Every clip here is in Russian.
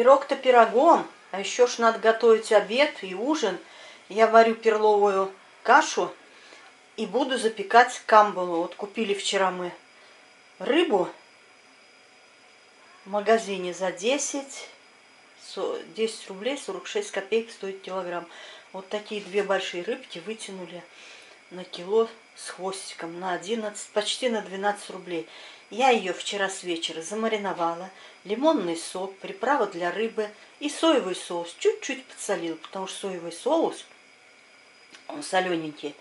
Пирог-то пирогом, а еще ж надо готовить обед и ужин. Я варю перловую кашу и буду запекать камбалу. Вот купили вчера мы рыбу в магазине за 10, 10 рублей 46 копеек стоит килограмм. Вот такие две большие рыбки вытянули на кило с хвостиком, на 11, почти на 12 рублей. Я ее вчера с вечера замариновала, лимонный сок, приправа для рыбы и соевый соус. Чуть-чуть подсолил, потому что соевый соус, он солененький.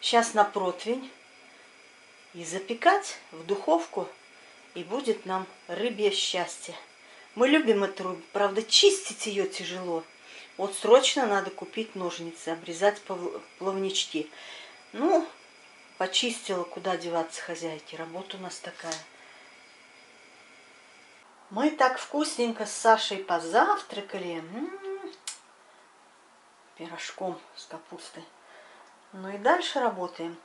Сейчас на противень и запекать в духовку, и будет нам рыбье счастье. Мы любим эту рыбу, правда, чистить ее тяжело. Вот срочно надо купить ножницы, обрезать плавнички. Ну, Почистила, куда деваться хозяйки. Работа у нас такая. Мы так вкусненько с Сашей позавтракали. М -м -м. Пирожком с капустой. Ну и дальше работаем.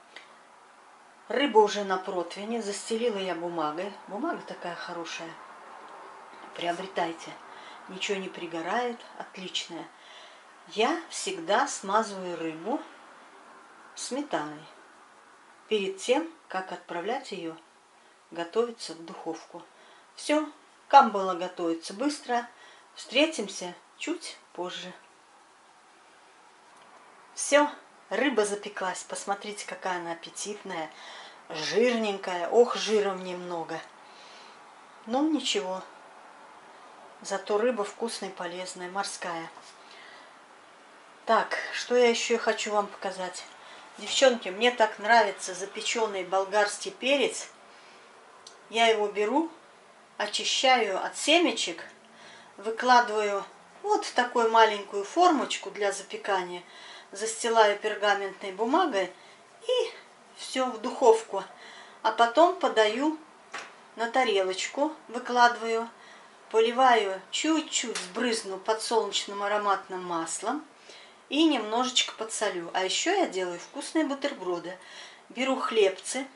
Рыба уже на противне. Застелила я бумагой. Бумага такая хорошая. Приобретайте. Ничего не пригорает. Отличная. Я всегда смазываю рыбу сметаной перед тем, как отправлять ее готовиться в духовку. Все, камбала готовится быстро. Встретимся чуть позже. Все, рыба запеклась. Посмотрите, какая она аппетитная, жирненькая. Ох, жиром немного. Ну, ничего. Зато рыба вкусная полезная, морская. Так, что я еще хочу вам показать. Девчонки, мне так нравится запеченный болгарский перец. Я его беру, очищаю от семечек, выкладываю вот в такую маленькую формочку для запекания, застилаю пергаментной бумагой и все в духовку. А потом подаю на тарелочку, выкладываю, поливаю чуть-чуть, сбрызну подсолнечным ароматным маслом и немножечко подсолю. А еще я делаю вкусные бутерброды. Беру хлебцы,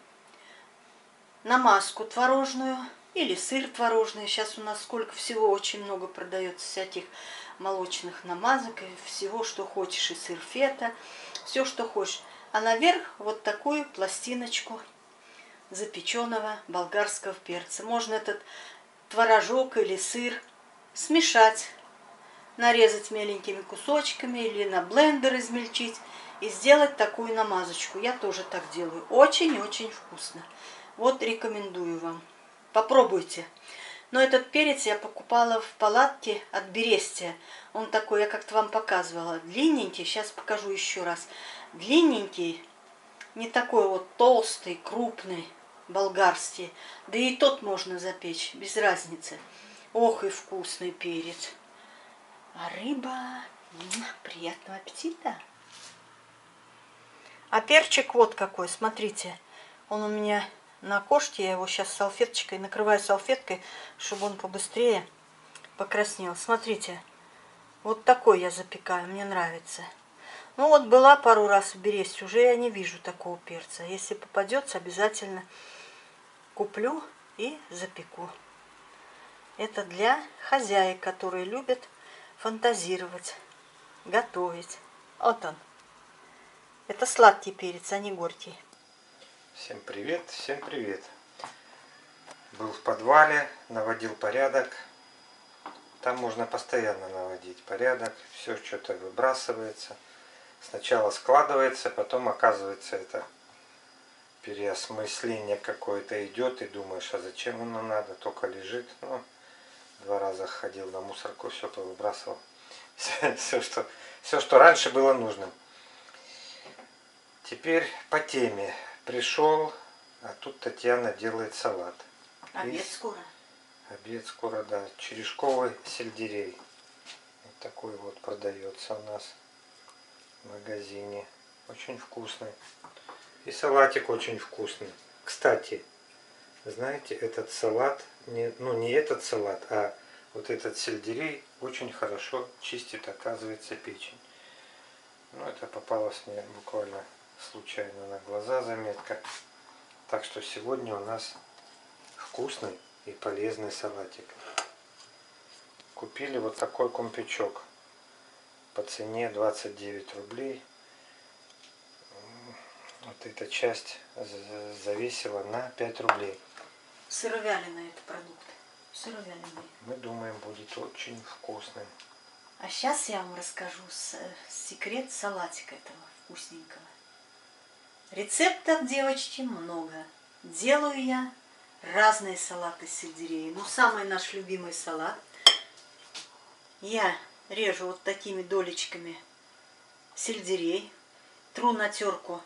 намазку творожную или сыр творожный. Сейчас у нас сколько всего, очень много продается всяких молочных намазок и всего, что хочешь, и сыр фета, все, что хочешь. А наверх вот такую пластиночку запеченного болгарского перца. Можно этот творожок или сыр смешать нарезать меленькими кусочками или на блендер измельчить и сделать такую намазочку. Я тоже так делаю. Очень-очень вкусно. Вот рекомендую вам. Попробуйте. Но этот перец я покупала в палатке от Берестия. Он такой, я как-то вам показывала, длинненький. Сейчас покажу еще раз. Длинненький, не такой вот толстый, крупный, болгарский. Да и тот можно запечь, без разницы. Ох и вкусный перец. А рыба... Приятного аппетита! А перчик вот какой, смотрите. Он у меня на кошке, я его сейчас салфеточкой, накрываю салфеткой, чтобы он побыстрее покраснел. Смотрите, вот такой я запекаю, мне нравится. Ну вот была пару раз в Бересте, уже я не вижу такого перца. Если попадется, обязательно куплю и запеку. Это для хозяек, которые любят фантазировать, готовить. Вот он. Это сладкий перец, а не горький. Всем привет, всем привет. Был в подвале, наводил порядок. Там можно постоянно наводить порядок. Все что-то выбрасывается. Сначала складывается, потом оказывается это переосмысление какое-то идет и думаешь, а зачем оно надо, только лежит. Ну, Два раза ходил на мусорку, все повыбрасывал. Все, что, все, что раньше было нужным. Теперь по теме. Пришел, а тут Татьяна делает салат. Обед Из... скоро. Обед скоро, да. Черешковый сельдерей. Вот такой вот продается у нас в магазине. Очень вкусный. И салатик очень вкусный. Кстати, знаете, этот салат, не, ну не этот салат, а вот этот сельдерей очень хорошо чистит, оказывается, печень. Ну, это попалось мне буквально случайно на глаза заметка. Так что сегодня у нас вкусный и полезный салатик. купили вот такой компячок по цене 29 рублей. Вот эта часть зависела на 5 рублей. Сыровяленый это продукт. Сыровяленый. Мы думаем, будет очень вкусным. А сейчас я вам расскажу секрет салатика этого вкусненького. Рецептов, девочки, много. Делаю я разные салаты с сельдереем. Ну, самый наш любимый салат. Я режу вот такими долечками сельдерей. Тру на терку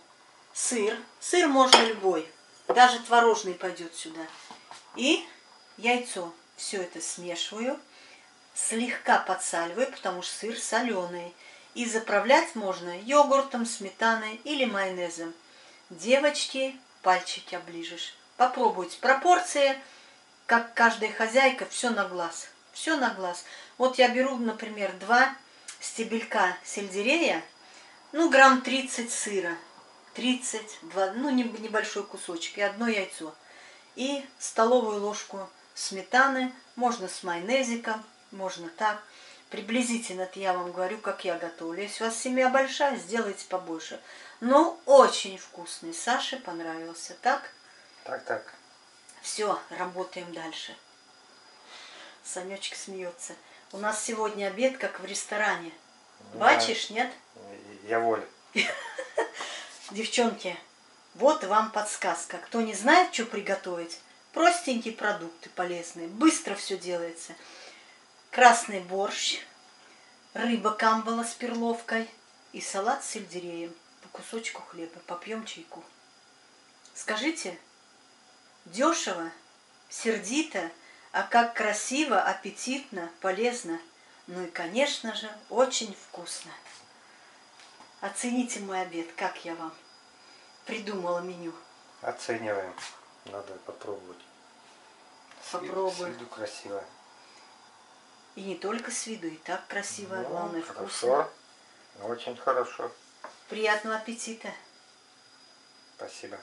сыр. Сыр можно любой. Даже творожный пойдет сюда. И яйцо. Все это смешиваю. Слегка подсаливаю, потому что сыр соленый. И заправлять можно йогуртом, сметаной или майонезом. Девочки, пальчики оближешь. Попробуйте. Пропорции, как каждая хозяйка, все на глаз. Все на глаз. Вот я беру, например, два стебелька сельдерея, ну, грамм 30 сыра, 30, 2, ну, небольшой кусочек и одно яйцо. И столовую ложку сметаны, можно с майонезиком, можно так. Приблизительно я вам говорю, как я готовлю. Если у вас семья большая, сделайте побольше. Но очень вкусный. Саше понравился. Так? Так, так. Все, работаем дальше. Санечка смеется. У нас сегодня обед, как в ресторане. Да. Бачишь, нет? Я воля. Девчонки, вот вам подсказка. Кто не знает, что приготовить, простенькие продукты полезные, быстро все делается. Красный борщ, рыба камбала с перловкой и салат с сельдереем. По кусочку хлеба, попьем чайку. Скажите, дешево, сердито, а как красиво, аппетитно, полезно. Ну и, конечно же, очень вкусно. Оцените мой обед, как я вам придумала меню. Оцениваем. Надо попробовать. Попробуй. С виду красиво. И не только с виду, и так красиво, ну, главное хорошо. вкусно. Очень хорошо. Приятного аппетита. Спасибо.